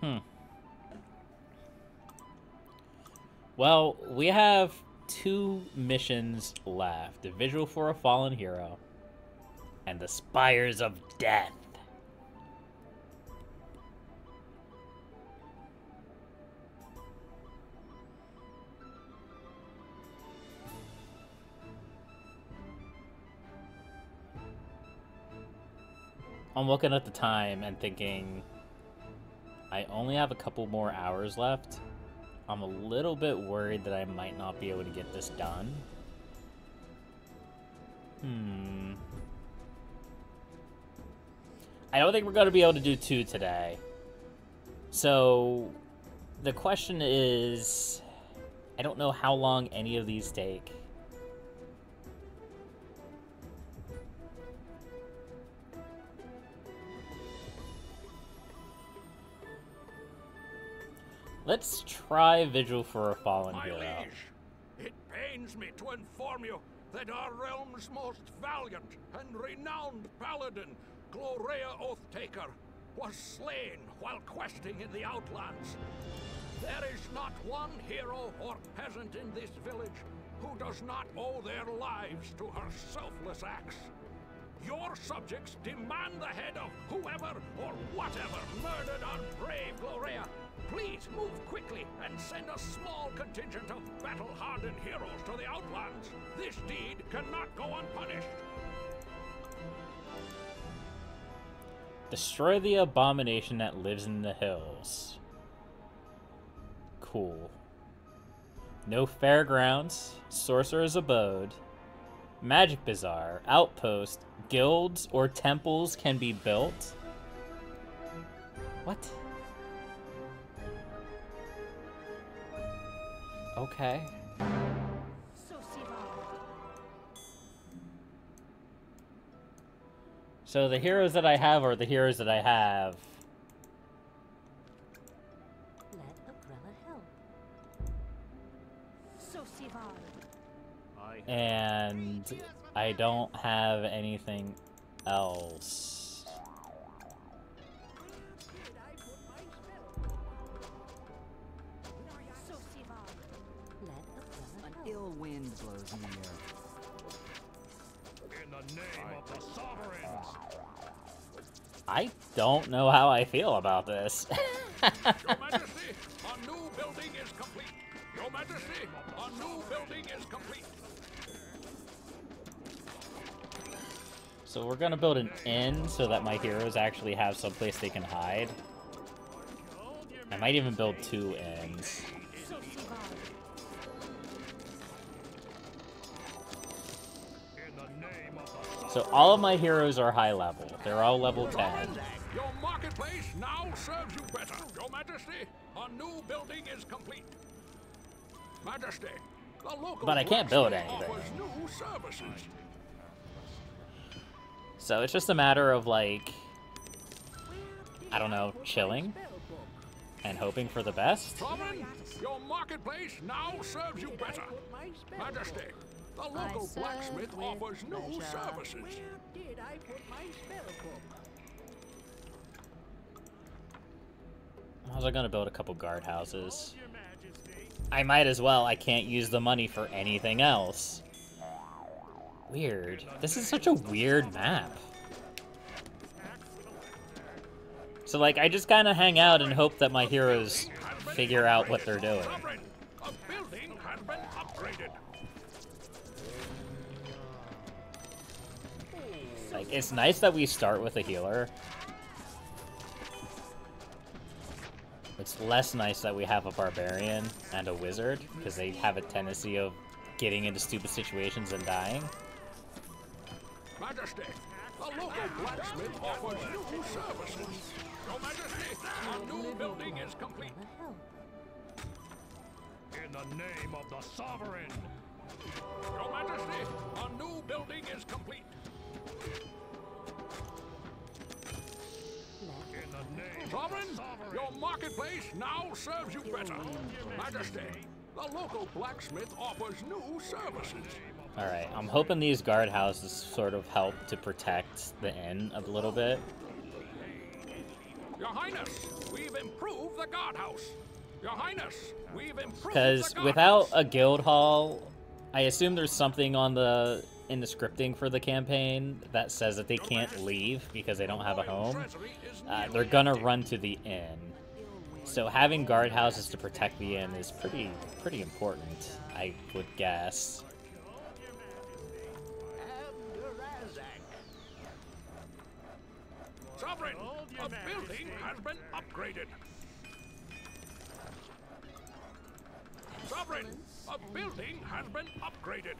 Hmm. Well, we have two missions left. The Vigil for a Fallen Hero and the Spires of Death. I'm looking at the time and thinking I only have a couple more hours left. I'm a little bit worried that I might not be able to get this done. Hmm. I don't think we're going to be able to do two today. So, the question is... I don't know how long any of these take. Let's try Vigil for a Fallen My Hero. liege, it pains me to inform you that our realm's most valiant and renowned paladin, Gloria Oathtaker, was slain while questing in the Outlands. There is not one hero or peasant in this village who does not owe their lives to her selfless acts. Your subjects demand the head of whoever or whatever murdered our brave Gloria. Please move quickly and send a small contingent of battle-hardened heroes to the Outlands. This deed cannot go unpunished. Destroy the abomination that lives in the hills. Cool. No fairgrounds, sorcerer's abode, magic bazaar, outpost, guilds, or temples can be built. What? Okay. So the heroes that I have are the heroes that I have. Let Agrella help. Sosivar. And I don't have anything else. Wind blows in the air. In the name of the sovereigns. I don't know how I feel about this. Your Majesty, a new building is complete. Your Majesty, a new building is complete. so we're gonna build an inn so that my heroes actually have someplace they can hide. I might even build two inns. So all of my heroes are high level. They're all level 10. Your marketplace now serves you better. Your Majesty, a new building is complete. Majesty, the local But I can't build anything. offers new services. So it's just a matter of like, I don't know, chilling and hoping for the best. Sovereign, your marketplace now serves you better. Majesty, the local blacksmith offers new pleasure. services. did I put my spell book? I was gonna build a couple guardhouses. I might as well. I can't use the money for anything else. Weird. This is such a weird map. So, like, I just kind of hang out and hope that my heroes figure out what they're doing. Like, it's nice that we start with a healer. It's less nice that we have a barbarian and a wizard, because they have a tendency of getting into stupid situations and dying. Majesty, the local blacksmith offers new services. Your Majesty, a new building is complete. In the name of the sovereign. Your Majesty, a new building is complete. Sovereign, your marketplace now serves you better. Majesty, the local blacksmith offers new services. Alright, I'm hoping these guardhouses sort of help to protect the inn a little bit. Your Highness, we've improved the guardhouse. Your Highness, we've improved Because without a guild hall, I assume there's something on the in the scripting for the campaign that says that they can't leave because they don't have a home. Uh, they're gonna run to the inn. So having guardhouses to protect the inn is pretty pretty important, I would guess. Sovereign, a building has been upgraded. Sovereign, a building has been upgraded.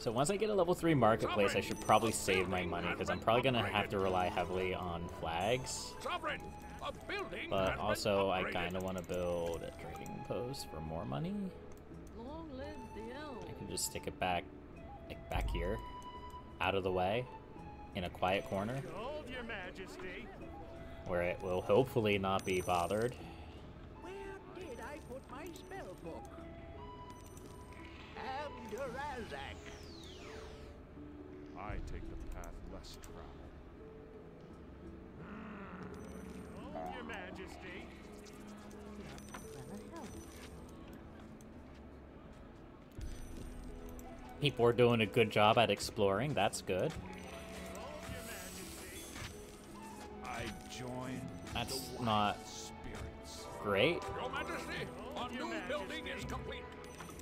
So once I get a level 3 marketplace, I should probably save my money, because I'm probably going to have to rely heavily on flags. Sovereign, a building has But also, I kind of want to build a trading post for more money. Long live the elf. I can just stick it back, like back here, out of the way, in a quiet corner, Hold your majesty. where it will hopefully not be bothered. Where did I put my spell book? Abdurazak. I take the path less traveled. Hold your majesty. People are doing a good job at exploring, that's good. I join That's not great. Your Majesty, a new building is complete.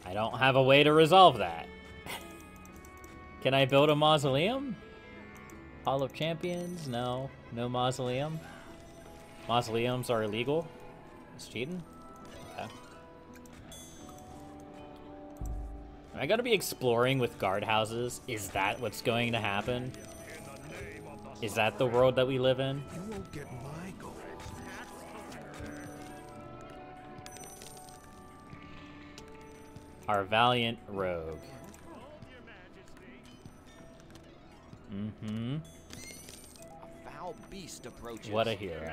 I don't have a way to resolve that. Can I build a mausoleum? Hall of Champions? No. No mausoleum. Mausoleums are illegal. It's cheating? Okay. Am I gonna be exploring with guardhouses? Is that what's going to happen? Is that the world that we live in? You won't get my gold. Our valiant rogue. Mm-hmm. A foul beast approaches. What a hero.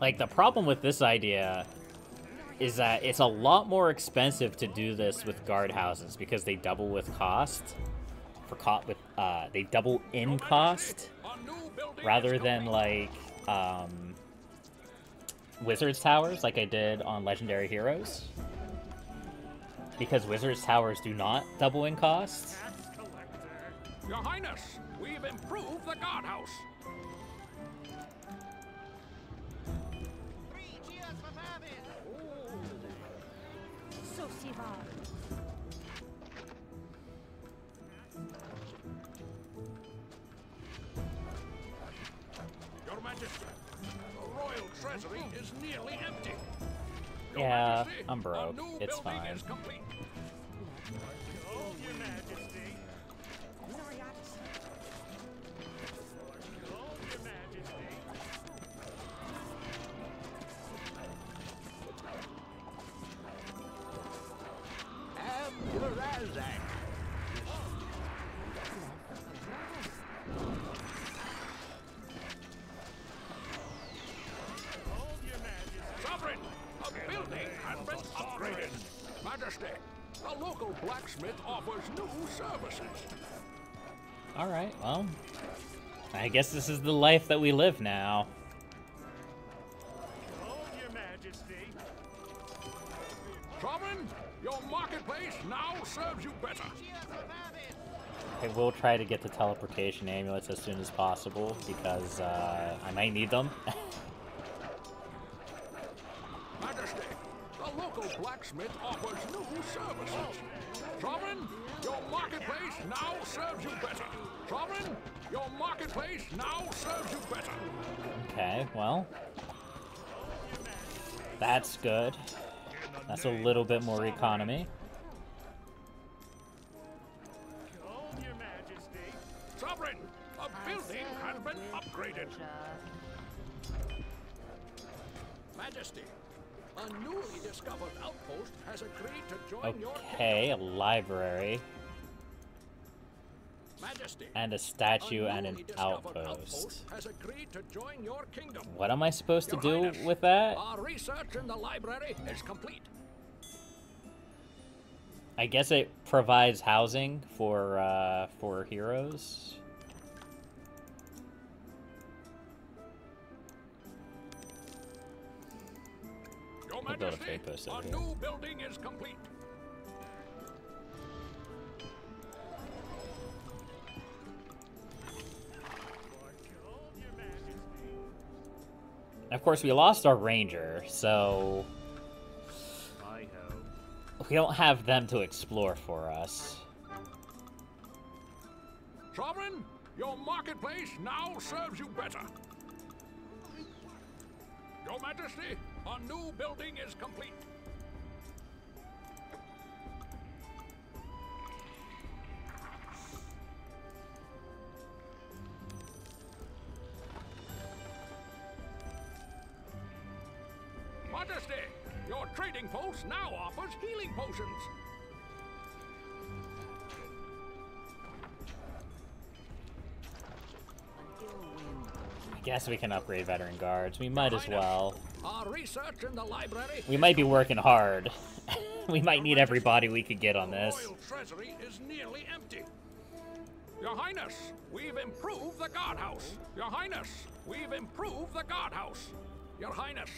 Like, the problem with this idea is that it's a lot more expensive to do this with guardhouses because they double with cost. For caught with, uh, they double in cost rather than like, um, Wizards Towers, like I did on Legendary Heroes. Because Wizards Towers do not double in cost. Your Highness, we've improved the guardhouse. Royal treasury is nearly empty. Your Yeah, Majesty, I'm broke. It's fine. Guess this is the life that we live now. Hold your majesty. Sovereign, your marketplace now serves you better. I will try to get the teleportation amulets as soon as possible because uh, I might need them. That's good. That's a little bit more economy. Hold your majesty. Sovereign, a building has been upgraded. Majesty, a newly discovered outpost has agreed to join your Okay, a library. And a statue and an outpost. has to join your kingdom. What am I supposed to do with that? Our research in the library is complete. I guess it provides housing for uh, for heroes. Your a Majesty, post our over here. new building is complete. Of course, we lost our ranger, so we don't have them to explore for us. Sovereign, your marketplace now serves you better. Your Majesty, our new building is complete. Majesty, your trading post now offers healing potions. I guess we can upgrade veteran guards. We might as well. Our research in the library. We might be working hard. we might need everybody we could get on The this. royal treasury is nearly empty. Your Highness, we've improved the guardhouse. Your Highness, we've improved the guardhouse. Your Highness,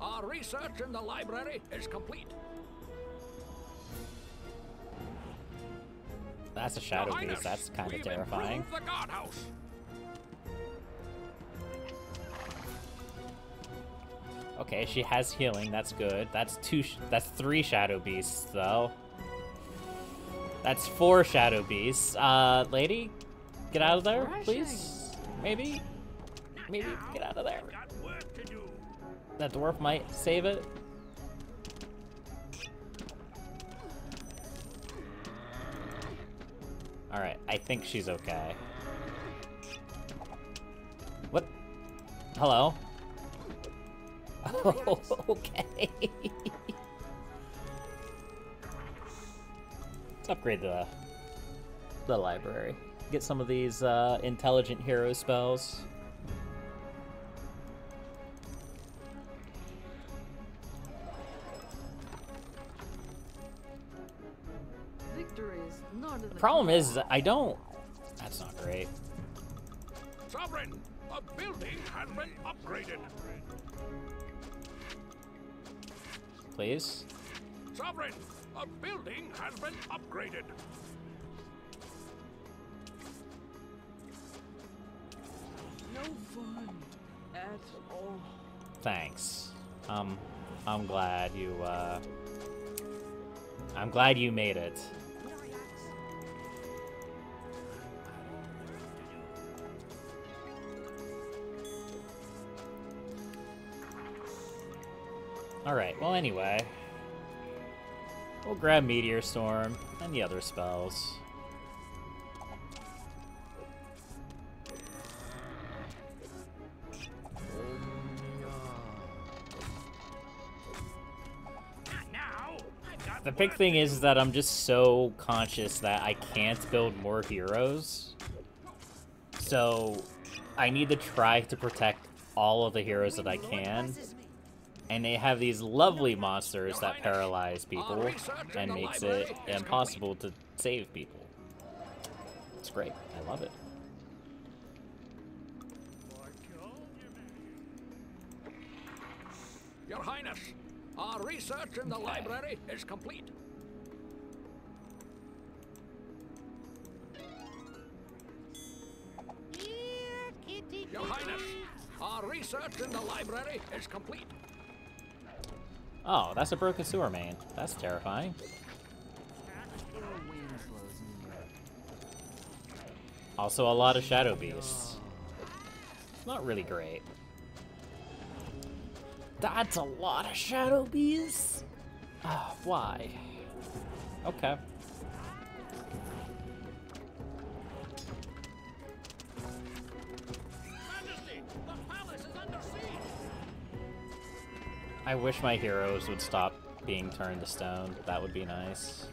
our research in the library is complete. That's a Your shadow Highness, beast. That's kind of terrifying. the guardhouse. Okay, she has healing. That's good. That's two. Sh that's three shadow beasts, though. That's four shadow beasts. Uh, lady, get out of there, please. Maybe, maybe get out of there. That dwarf might save it. All right, I think she's okay. What? Hello. Oh, okay. Let's upgrade the the library. Get some of these uh, intelligent hero spells. The The problem is that I don't. That's not great. Sovereign, a building has been upgraded. Please. Sovereign, a building has been upgraded. no fun at all. Thanks. Um, I'm glad you. Uh, I'm glad you made it. Alright, well, anyway. We'll grab Meteor Storm and the other spells. The big thing is that I'm just so conscious that I can't build more heroes. So I need to try to protect all of the heroes that I can. And they have these lovely monsters that paralyze people and makes it impossible to save people. It's great. I love it. Your. Your Highness, our research in the library is complete. Your Highness, our research in the library is complete. Oh, that's a broken sewer main. That's terrifying. Also, a lot of shadow beasts. Not really great. That's a lot of shadow beasts. Ah, why? Okay. I wish my heroes would stop being turned to stone. That would be nice.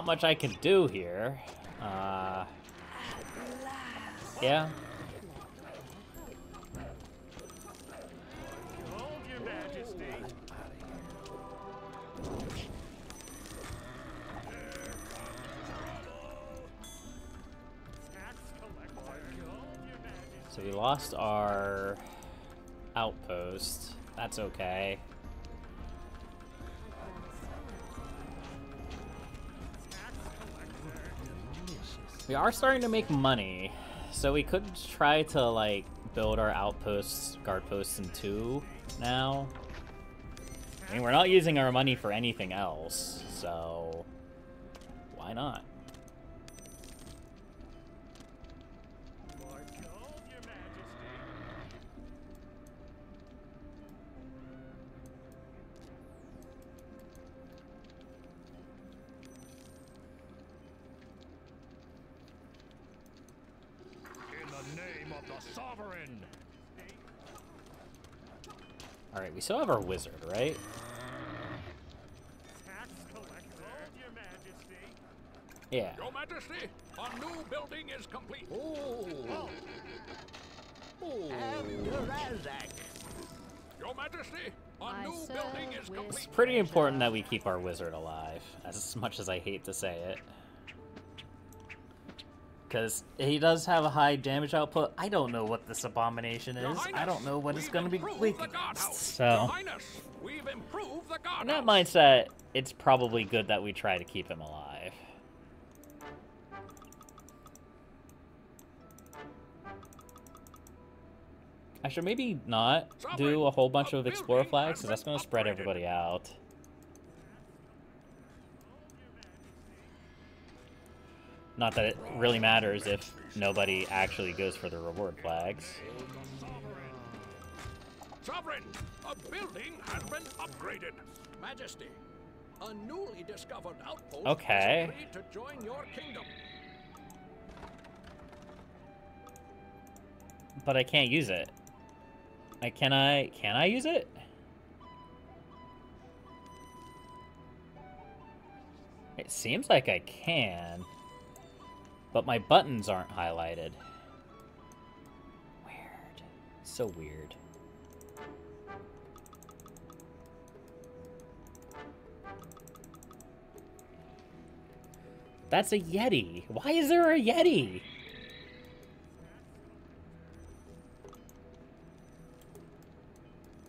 Not much I can do here. Uh, yeah. So we lost our outpost. That's okay. We are starting to make money, so we could try to like build our outposts, guard posts in two now. I mean, we're not using our money for anything else, so why not? We still have our wizard, right? Tax your majesty. Yeah. Your Majesty, a new building is complete. Oh. After Your Majesty, a I new building is complete. It's pretty important that we keep our wizard alive, as much as I hate to say it. Because he does have a high damage output. I don't know what this abomination is. I don't know what it's going to be weak against. So, Highness, in that mindset, it's probably good that we try to keep him alive. I should maybe not do a whole bunch of explorer flags, because that's going to spread everybody out. Not that it really matters if nobody actually goes for the reward flags. Sovereign, a building has been upgraded. Majesty, a newly discovered outpost Okay. to join your kingdom. But I can't use it. I can I can I use it? It seems like I can. But my buttons aren't highlighted. Weird. So weird. That's a Yeti. Why is there a Yeti?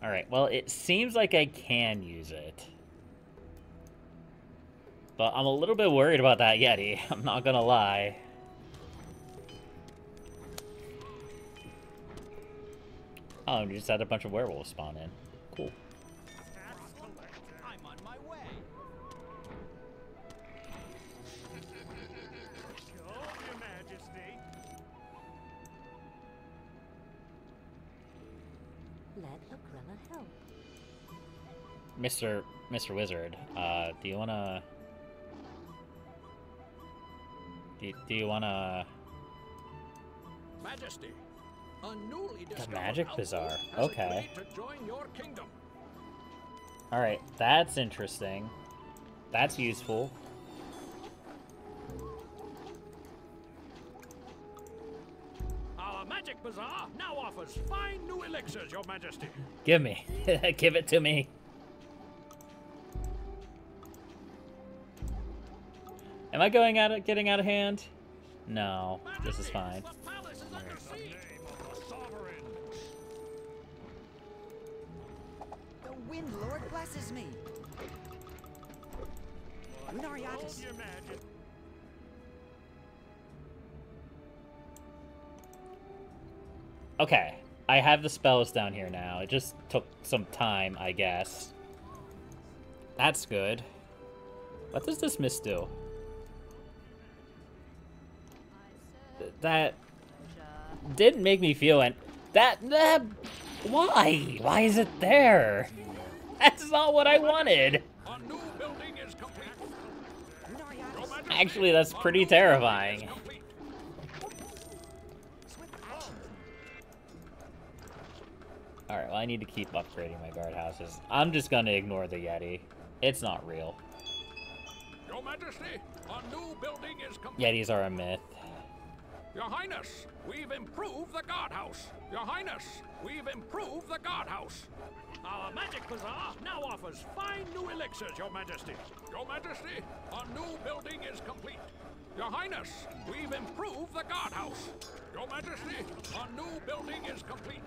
Alright, well, it seems like I can use it. But I'm a little bit worried about that Yeti, I'm not gonna lie. Oh, and you just had a bunch of werewolves spawn in. Cool. Tax collector. I'm on my way. Hold your majesty. Let Agrella help. Mr. Mr. Wizard, uh, do you wanna... Do, do you wanna... Majesty, a newly discovered magic bazaar. Okay. to join your kingdom. Alright, that's interesting. That's useful. Our magic bazaar now offers fine new elixirs, your majesty. Give me. Give it to me. Am I going out of getting out of hand? No, this is fine. Wind Lord blesses me. Hold Lunariatus. Okay, I have the spells down here now. It just took some time, I guess. That's good. What does this mist do? Th- That didn't make me feel and that that why? Why is it there? That's not what I wanted. A new building is complete. Your Lunariatus. majesty, Actually, that's pretty new building is terrifying. complete. Swift action. Alright, well I need to keep upgrading my guardhouses. I'm just gonna ignore the Yeti. It's not real. Majesty, our new building is. Yetis are a myth. Your Highness, we've improved the guardhouse. Your Highness, we've improved the guardhouse. Our magic bazaar now offers fine new elixirs, Your Majesty. Your Majesty, our new building is complete. Your Highness, we've improved the guardhouse. Your Majesty, our new building is complete.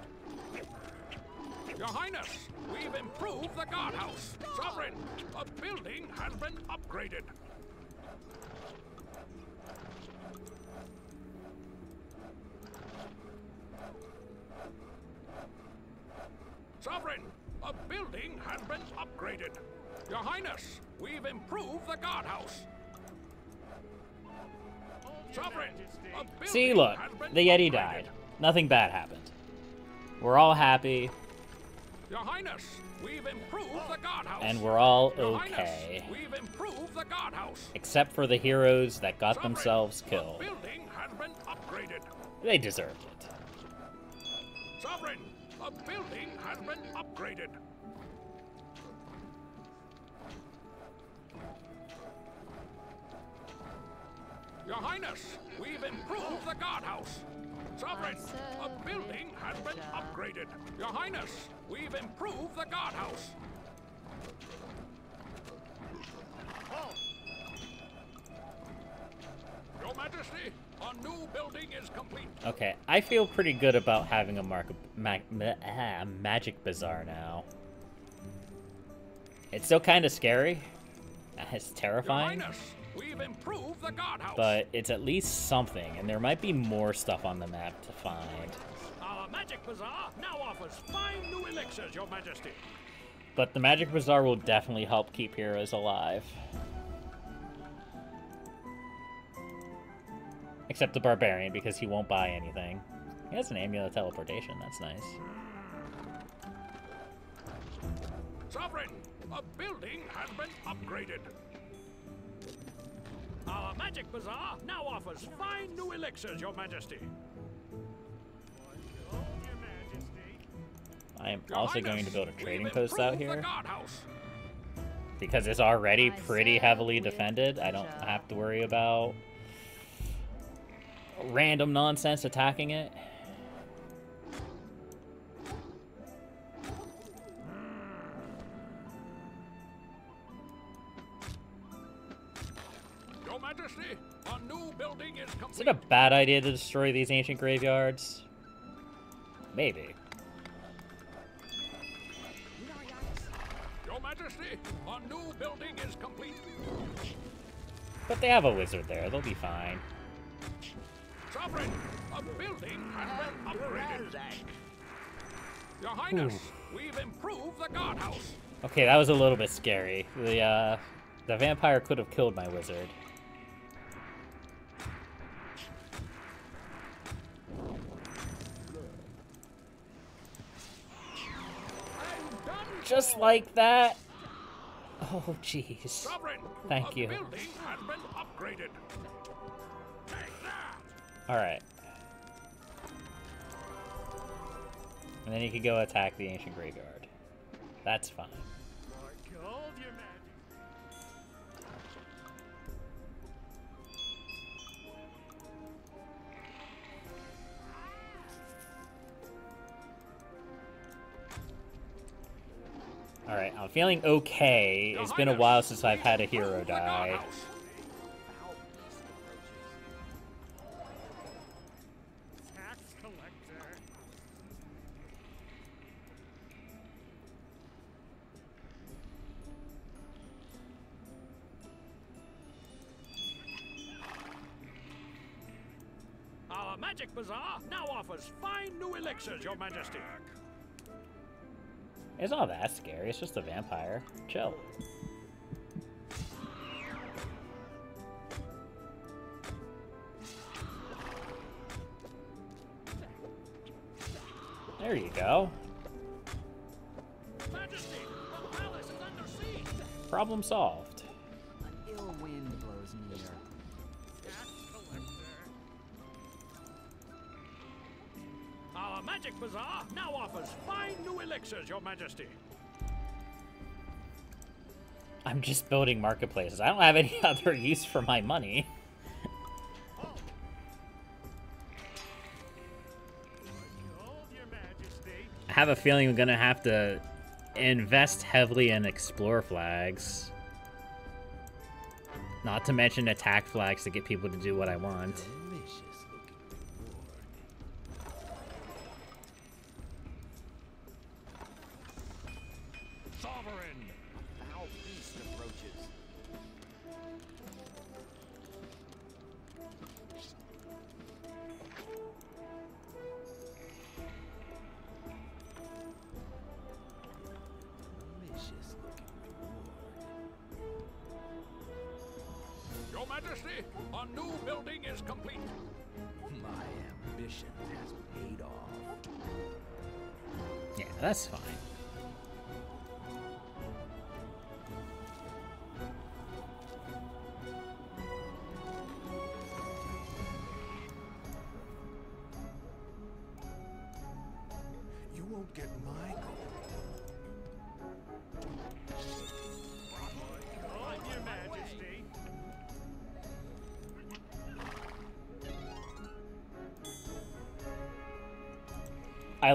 Your Highness, we've improved the guardhouse. Sovereign, a building has been upgraded. Sovereign, a building has been upgraded. Your Highness, we've improved the guardhouse. Sovereign, a See, look, the Yeti upgraded. died. Nothing bad happened. We're all happy, Your Highness, we've improved the guardhouse. and we're all Your Highness, okay. we've improved the guardhouse. Except for the heroes that got Sovereign, themselves a killed. building has been upgraded. They deserved it. Sovereign, a building has been upgraded. Your Highness, we've improved the guardhouse. Sovereign, a building has been upgraded. Your Highness, we've improved the guardhouse. Your Majesty, our new building is complete. Okay, I feel pretty good about having a mark ma ma ah, magic bazaar now. It's still kind of scary. It's Your terrifying, Highness, we've improved the guardhouse. but it's at least something, and there might be more stuff on the map to find. Our magic bazaar now offers fine new elixirs, Your Majesty. But the magic bazaar will definitely help keep heroes alive. Except the barbarian, because he won't buy anything. He has an amulet of teleportation, that's nice. Sovereign, a building has been upgraded. Our magic bazaar now offers fine new elixirs, Your Majesty. I am Your also Highness, going to build a trading post out here. Because it's already pretty heavily defended. I don't have to worry about random nonsense attacking it. Is it a bad idea to destroy these ancient graveyards? Maybe. Your Majesty, a new building is complete. But they have a wizard there. They'll be fine. Sovereign, a building has been upgraded. Your Highness, we've improved the guardhouse. Okay, that was a little bit scary. The uh, the vampire could have killed my wizard. Just like that. Oh, jeez. Thank you. building has been upgraded. All right. And then you could go attack the ancient graveyard. That's fine. I'm feeling okay. It's been a while since I've had a hero die. Our magic bazaar now offers fine new elixirs, Your Majesty. It's not that scary. It's just a vampire. Chill. There you go. Majesty, the palace is under siege. Problem solved. Fine new elixirs, Your Majesty. I'm just building marketplaces. I don't have any other use for my money. Majesty. I have a feeling I'm gonna have to invest heavily in explore flags. Not to mention attack flags to get people to do what I want.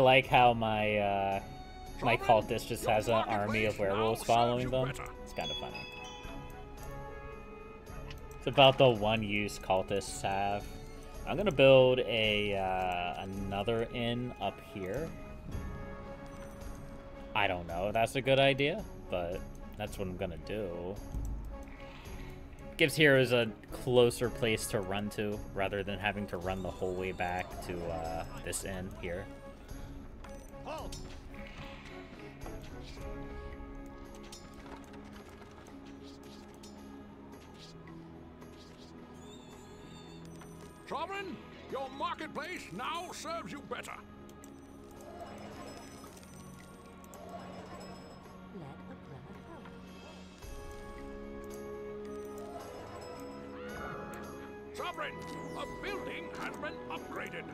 Like how my uh, my cultist just has an army of werewolves following them. It's kind of funny. It's about the one use cultists have. I'm gonna build a uh, another inn up here. I don't know if that's a good idea, but that's what I'm gonna do. Gives heroes a closer place to run to, rather than having to run the whole way back to uh, this inn here. Halt! Sovereign, your marketplace now serves you better. Sovereign, a building has been upgraded.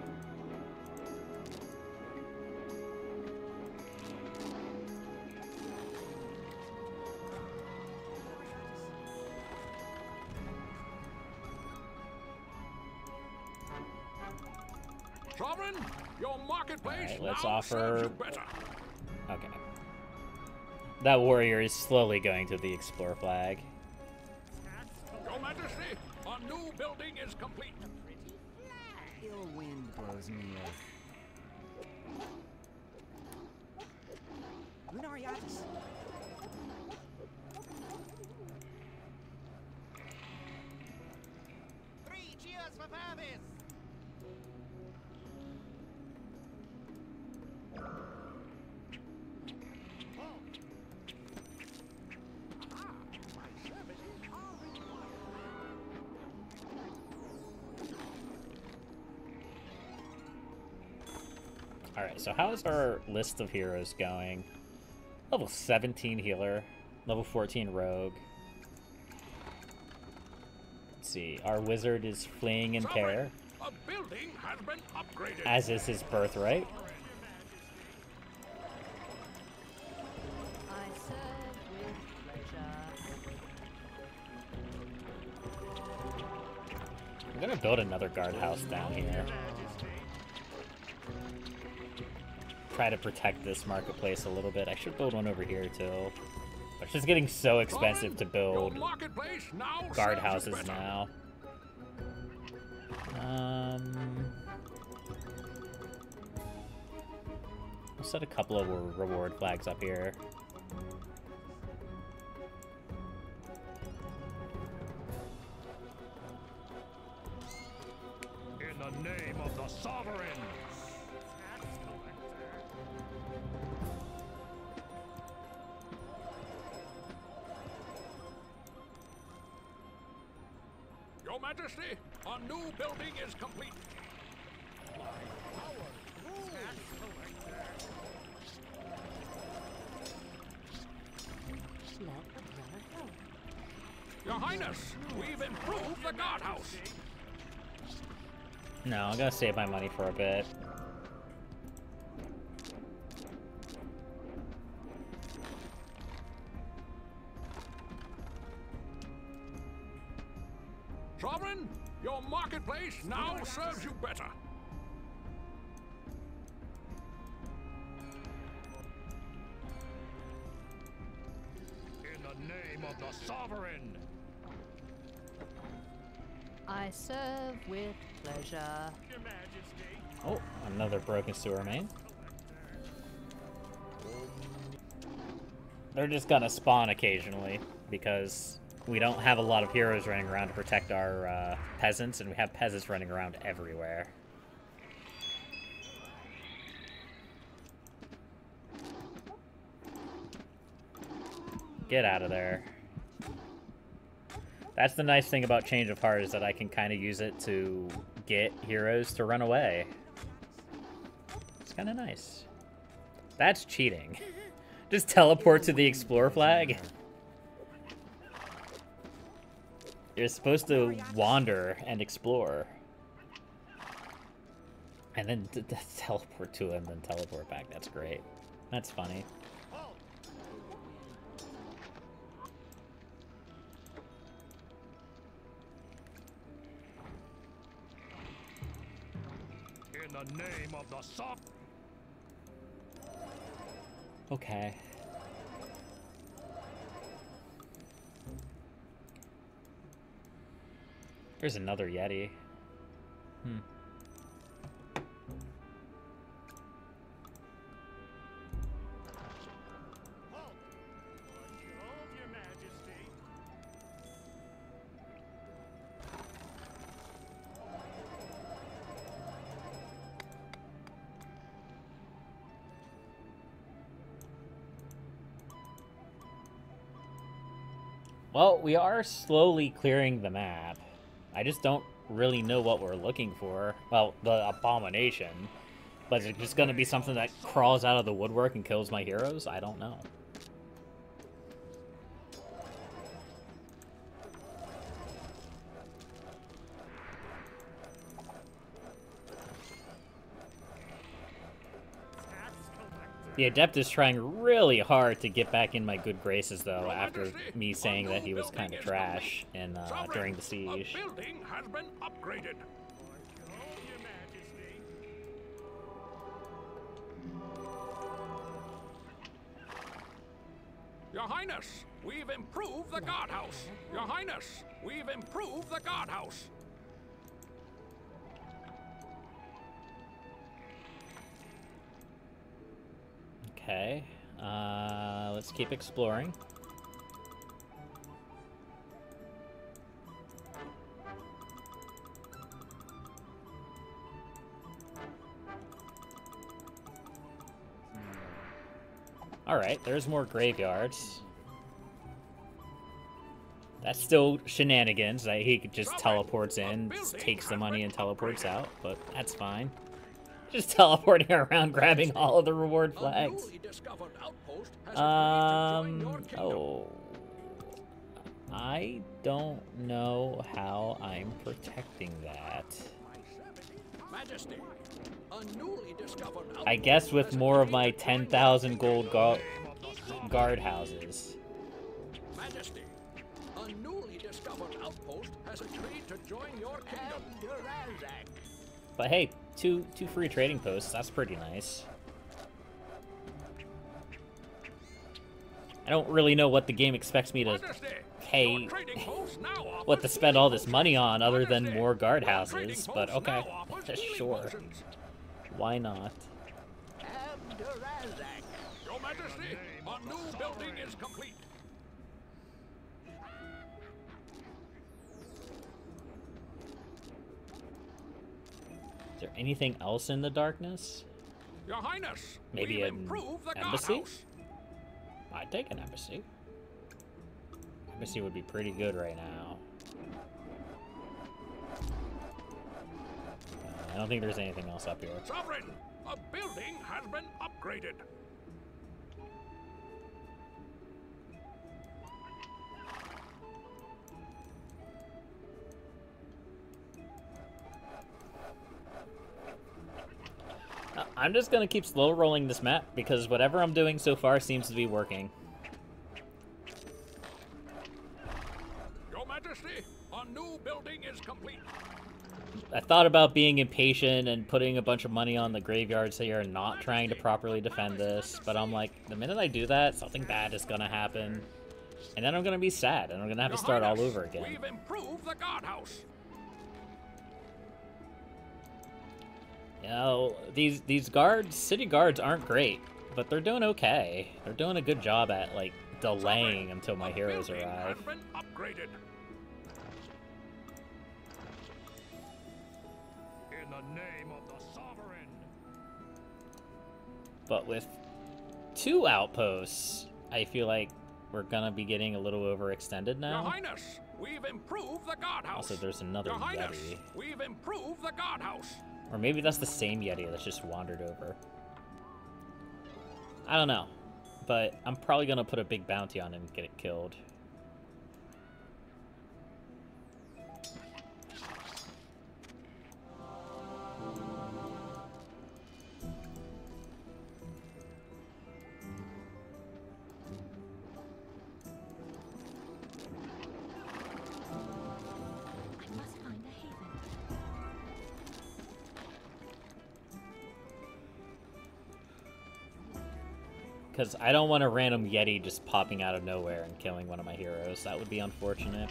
Sovereign, your marketplace Alright, let's now offer- serves you better. Okay. That warrior is slowly going to the explore flag. Your Majesty, a new building is complete. Ill wind blows near. Lunariatus. Alright, so how's our list of heroes going? Level 17 healer, level 14 rogue. Let's see, our wizard is fleeing in terror. a building has been upgraded. as is his birthright. I serve with pleasure. I'm gonna build another guardhouse down here. Try to protect this marketplace a little bit. I should build one over here too. It's just getting so expensive to build Your marketplace now serves you guardhouses now. Um, I'll set a couple of reward flags up here. I'm gonna save my money for a bit. Sovereign, your marketplace now serves you better. In the name of the Sovereign! I serve with pleasure. Oh, another broken sewer main. They're just gonna spawn occasionally because we don't have a lot of heroes running around to protect our uh, peasants, and we have peasants running around everywhere. Get out of there. That's the nice thing about Change of Heart is that I can kind of use it to get heroes to run away. It's kind of nice. That's cheating. Just teleport to the Explorer flag. You're supposed to wander and explore. And then teleport to him, then teleport back. That's great. That's funny. Name of the sovereign. Okay. There's another Yeti. Hmm. We are slowly clearing the map. I just don't really know what we're looking for. Well, the abomination. But is it just gonna be something that crawls out of the woodwork and kills my heroes? I don't know. The Adept is trying really hard to get back in my good graces, though, after me saying that he was kind of trash in, uh, during the siege. building has been upgraded. Control, Your Majesty. Your Highness, we've improved the guardhouse. Your Highness, we've improved the guardhouse. Okay. Uh, let's keep exploring. Alright, there's more graveyards. That's still shenanigans that he just teleports in, takes the money and teleports out, but that's fine. Just teleporting around grabbing all of the reward flags. newly discovered outpost has agreed to join your Um, oh. I don't know how I'm protecting that. Majesty, a newly discovered I guess with more of my to join your 10,000 gold gu- Name of the sovereign. guard houses. Majesty, a newly discovered outpost has agreed to join your kingdom. But hey, two two free trading posts, that's pretty nice. I don't really know what the game expects me to pay your trading post now what to spend all this money on other than more guard your trading houses, but okay. now offers healing Sure. Why not? Is there anything else in the darkness? Your Highness, Maybe an improved the embassy? guardhouse. I'd take an embassy. Embassy would be pretty good right now. I don't think there's anything else up here. Sovereign, a building has been upgraded. I'm just gonna keep slow rolling this map because whatever I'm doing so far seems to be working. Your Majesty, a new building is complete. I thought about being impatient and putting a bunch of money on the graveyards here and not trying to properly defend this, but I'm like, the minute I do that, something bad is gonna happen. And then I'm gonna be sad, and I'm gonna have to start all over again. We've improved the guardhouse. Know, these these guards, city guards aren't great, but they're doing okay. They're doing a good job at, like, delaying until my heroes arrive. upgraded. In the name of the sovereign. But with two outposts, I feel like we're gonna be getting a little overextended Your now. Highness, we've improved the guardhouse. Also, there's another Your Highness, Yeti. we've improved the guardhouse. Or maybe that's the same Yeti that's just wandered over. I don't know. But I'm probably gonna put a big bounty on him and get it killed. Because I don't want a random Yeti just popping out of nowhere and killing one of my heroes. That would be unfortunate.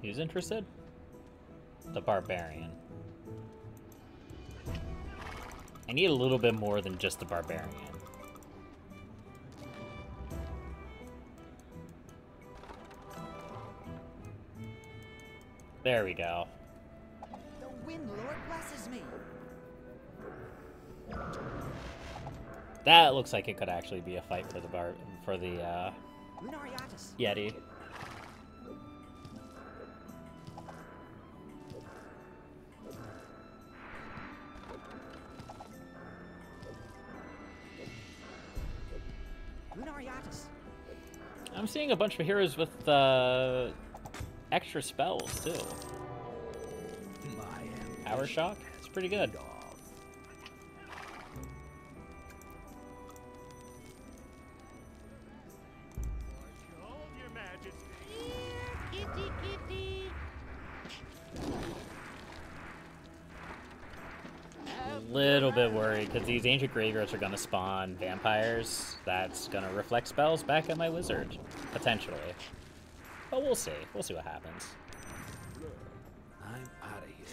Who's interested? The Barbarian. I need a little bit more than just the Barbarian. There we go. The Wind Lord blesses me. That looks like it could actually be a fight for the bar for the uh. Yeti. Seeing a bunch of heroes with uh, extra spells too. Power shock. It's pretty good. Because these ancient graveyards are gonna spawn vampires. That's gonna reflect spells back at my wizard, potentially. But we'll see. We'll see what happens. I'm out of here.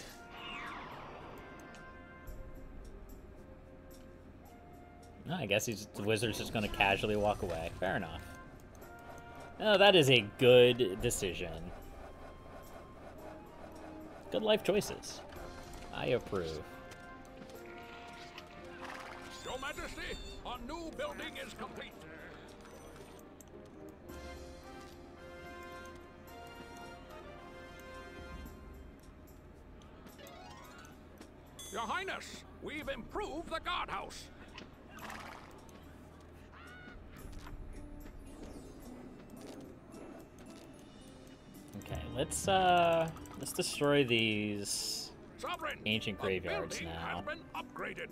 No, I guess he's, the wizard's just gonna casually walk away. Fair enough. No, that is a good decision. Good life choices. I approve. New building is complete. Your Highness, we've improved the guardhouse. Okay, let's uh let's destroy these Sovereign, Ancient graveyards now. upgraded.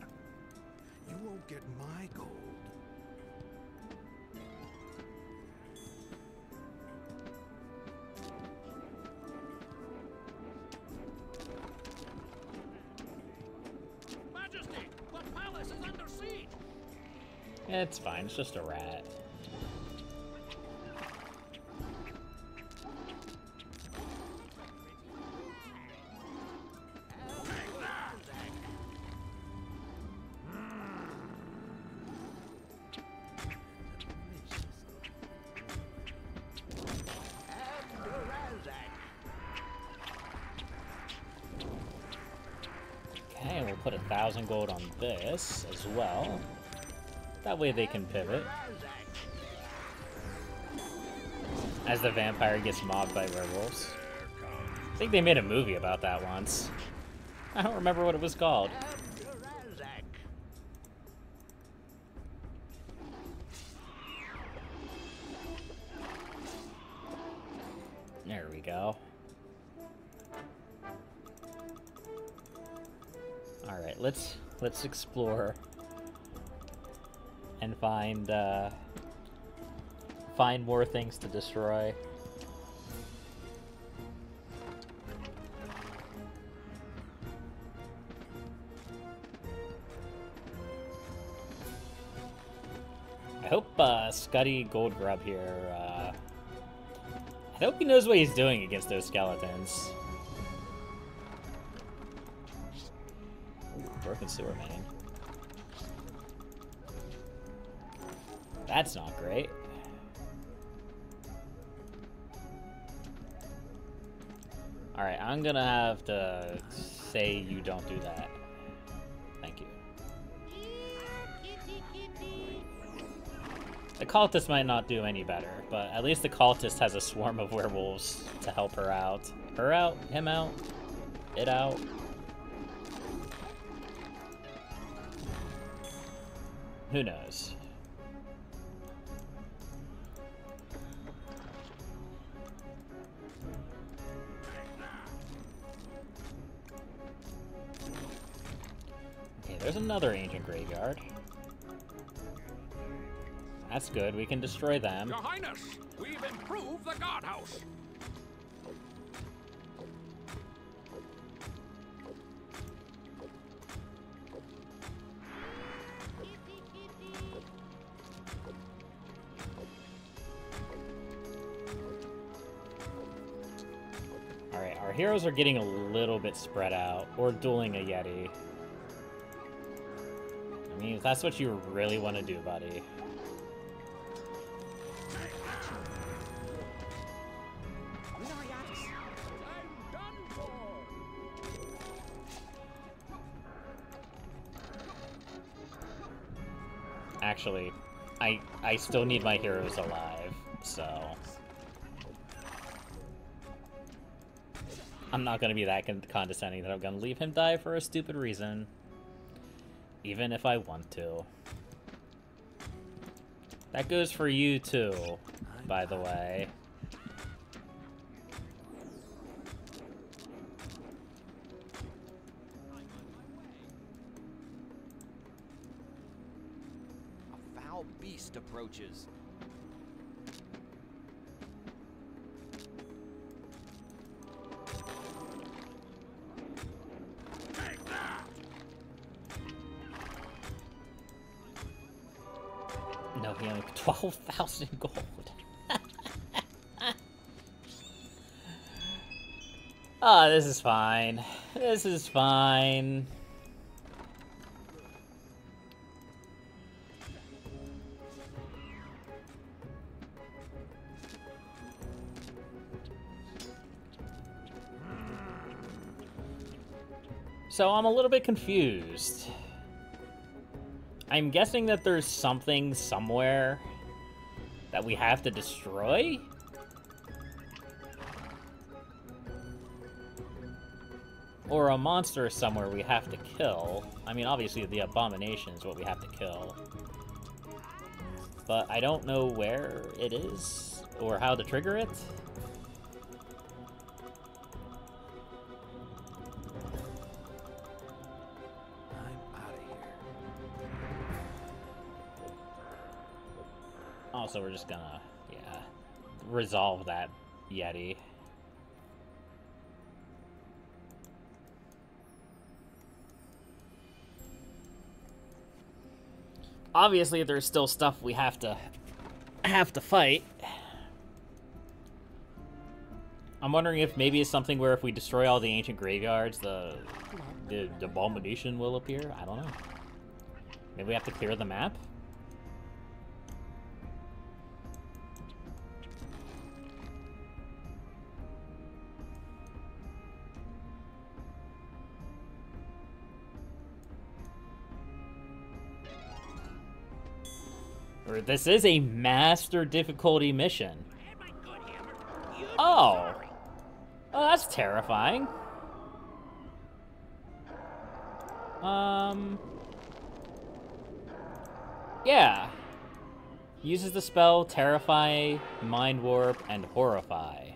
You won't get my gold. It's fine, it's just a rat. Okay, we'll put a thousand gold on this as well. That way they can pivot. As the vampire gets mobbed by werewolves. I think they made a movie about that once. I don't remember what it was called. There we go. All right, let's let's explore find uh, find more things to destroy. I hope uh, Scuddy Goldgrub here. Uh, I hope he knows what he's doing against those skeletons. Ooh, broken sewer main. That's not great. Alright, I'm gonna have to say you don't do that. Thank you. The cultist might not do any better, but at least the cultist has a swarm of werewolves to help her out. Her out, him out, it out. Who knows? Another ancient graveyard. That's good, we can destroy them. Your Highness, we've improved the guardhouse. Alright, our heroes are getting a little bit spread out, or dueling a Yeti. If that's what you really want to do, buddy. Actually, I I still need my heroes alive, so... I'm not gonna be that condescending that I'm gonna leave him die for a stupid reason. Even if I want to. That goes for you too, by the way. A foul beast approaches. He only 12,000 gold. Ah, this is fine. This is fine. So I'm a little bit confused. I'm guessing that there's something somewhere that we have to destroy? Or a monster somewhere we have to kill. I mean, obviously the abomination is what we have to kill. But I don't know where it is, or how to trigger it. Also, we're just gonna, yeah, resolve that Yeti. Obviously, there's still stuff we have to have to fight. I'm wondering if maybe it's something where if we destroy all the ancient graveyards, the the, the will appear. I don't know. Maybe we have to clear the map. This is a master difficulty mission. Oh. Oh, that's terrifying. Um. Yeah. Uses the spell Terrify, Mind Warp, and Horrify.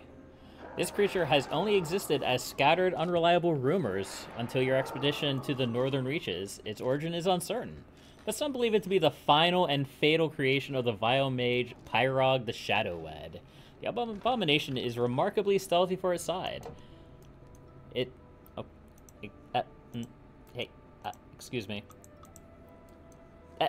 This creature has only existed as scattered, unreliable rumors until your expedition to the northern reaches. Its origin is uncertain, but some believe it to be the final and fatal creation of the vile mage Pyrog the Shadowwed. The abom- abomination is remarkably stealthy for its side. It... Oh, it- uh, mm, hey, uh, excuse me. Uh,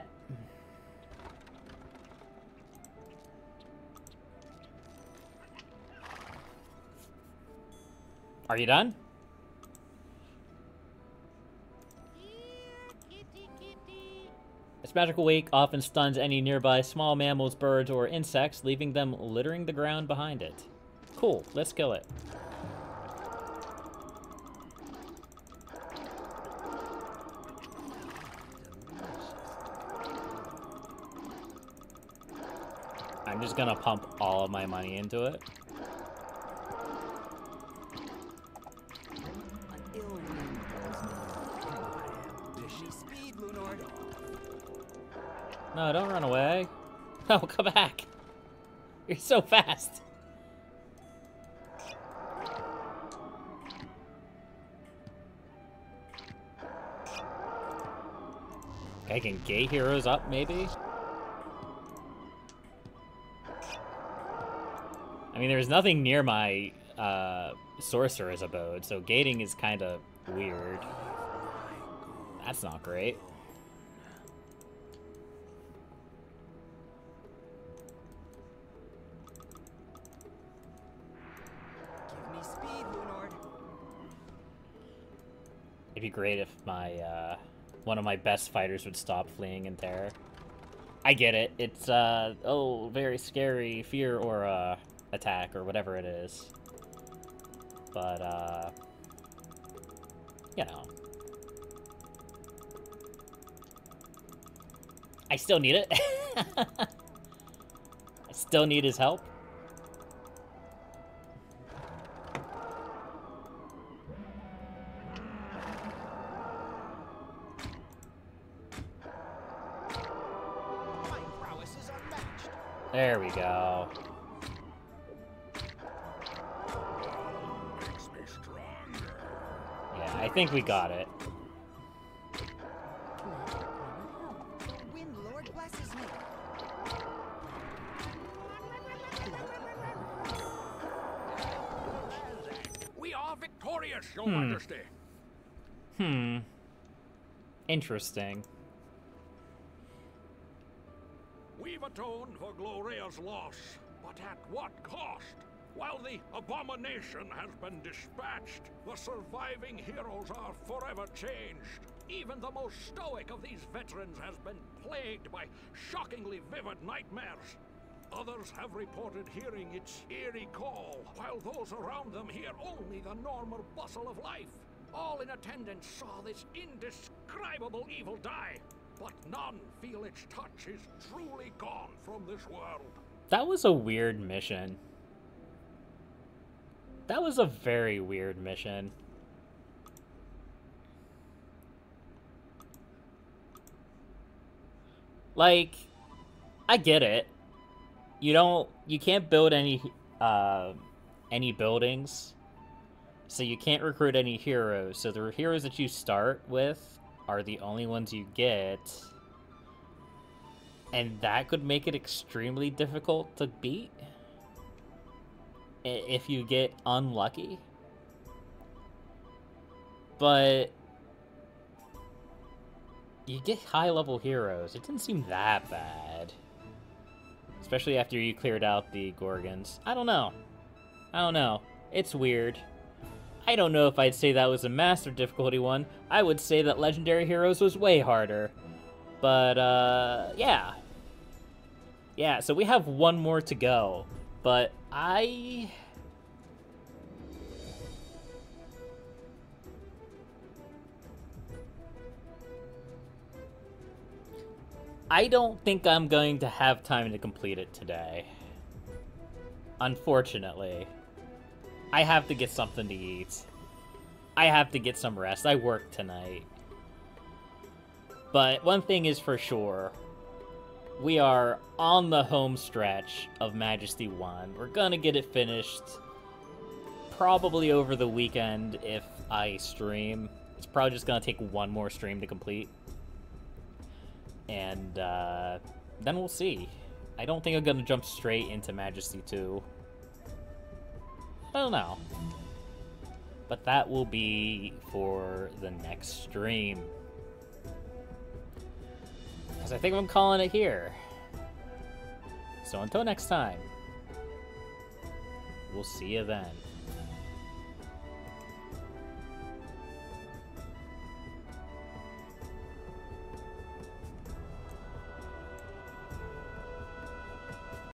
Are you done? Its magical wake often stuns any nearby small mammals, birds, or insects, leaving them littering the ground behind it. Cool, let's kill it. I'm just gonna pump all of my money into it. No, don't run away. No, come back. You're so fast. I can gay heroes up, maybe? I mean, there's nothing near my uh, sorcerer's abode, so gating is kind of weird. That's not great. Be great if my uh, one of my best fighters would stop fleeing in terror. I get it. It's uh oh very scary fear or uh attack or whatever it is. But uh you know. I still need it. I still need his help. I think we got it. The wind lord blesses me. We are victorious, Your Hmm. Majesty. Hmm. Interesting. We've atoned for Gloria's loss, but at what cost? While the abomination has been dispatched, the surviving heroes are forever changed. Even the most stoic of these veterans has been plagued by shockingly vivid nightmares. Others have reported hearing its eerie call, while those around them hear only the normal bustle of life. All in attendance saw this indescribable evil die, but none feel its touch is truly gone from this world. That was a weird mission. That was a very weird mission. Like, I get it. You don't, you can't build any, uh, any buildings. So you can't recruit any heroes. So the heroes that you start with are the only ones you get. And that could make it extremely difficult to beat if you get unlucky. But you get high level heroes. It didn't seem that bad. Especially after you cleared out the Gorgons. I don't know. I don't know. It's weird. I don't know if I'd say that was a master difficulty one. I would say that Legendary Heroes was way harder. But, uh, yeah. Yeah, so we have one more to go. But I. I don't think I'm going to have time to complete it today. Unfortunately. I have to get something to eat. I have to get some rest. I work tonight. But one thing is for sure. We are on the home stretch of Majesty 1. We're gonna get it finished. probably over the weekend if I stream. It's probably just gonna take one more stream to complete. And uh, then we'll see. I don't think I'm gonna jump straight into Majesty 2. I don't know. But that will be for the next stream. Because I think I'm calling it here. So until next time, we'll see you then.